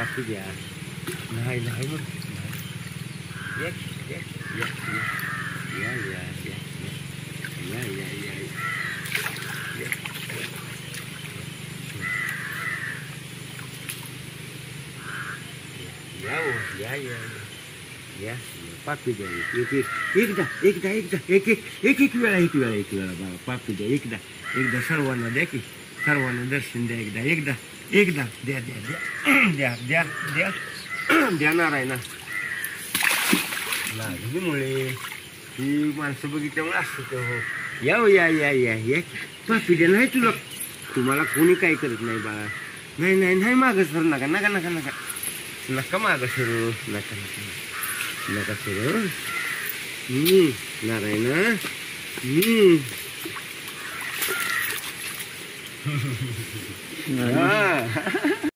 pastinya nah ini ini ya ya ya ya ya ya ya ya ya ya ya ya ya ya ya ya iki iki da iki da iki da iki iki iki wala iki wala iki wala papi ya iki da iki da sarwana deki एकदा एकदा सर्वांना द्या की सर्वांना दर्शन द्या एकदा एकदा एकदा द्या द्या द्या द्या द्या द्या देणार आहे ना लागलीमुळे ही माणसं बघितल्यामुळे असतं ते हो या हो, या या या या पापी द्या नाही तुला तुम्हाला कोणी काय करत नाही बाळा नाही नाही नाही मागं सर नका नका नका नका नका मागं सरू नका नका नका सरू हम्म, नारायण à.